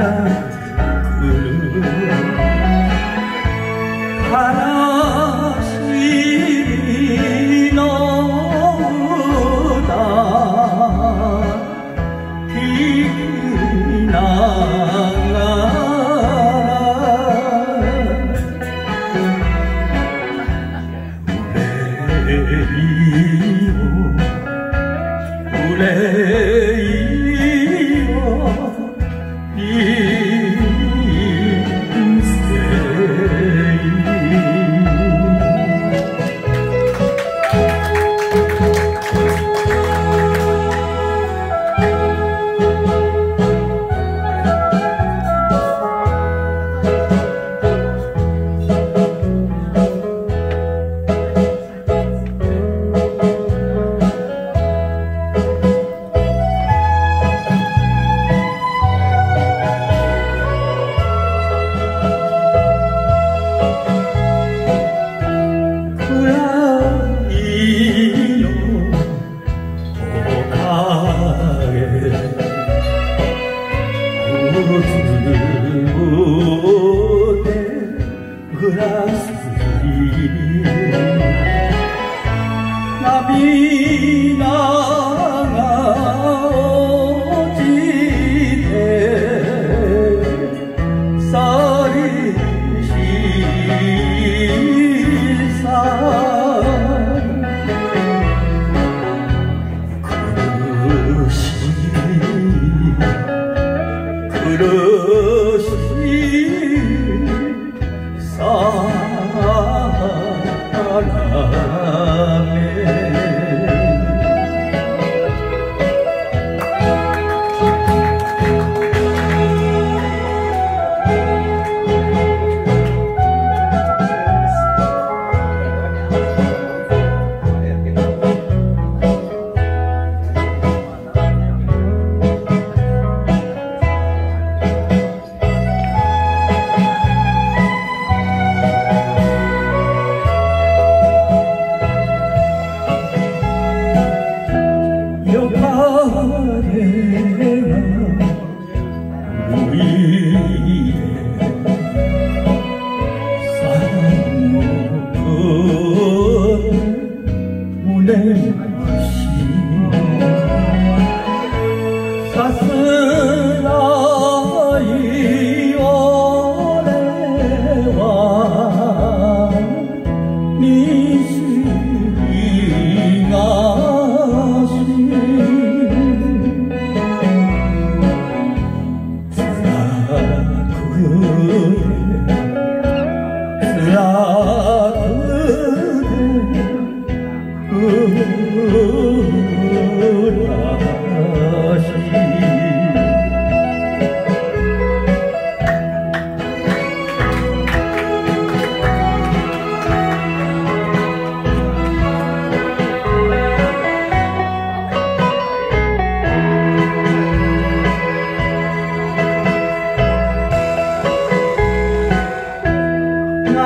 Oh. us 바래라. 우리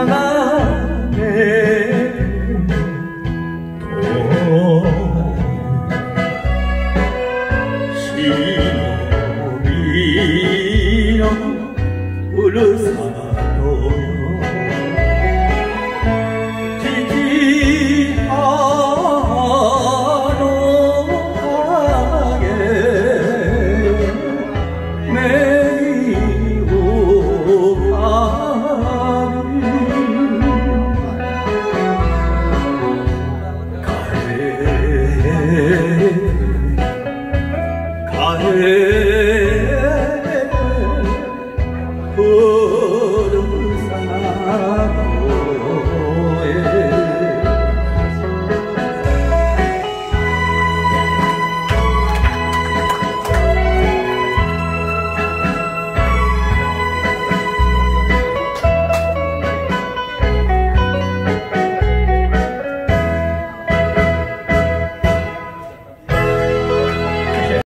나가 Luz.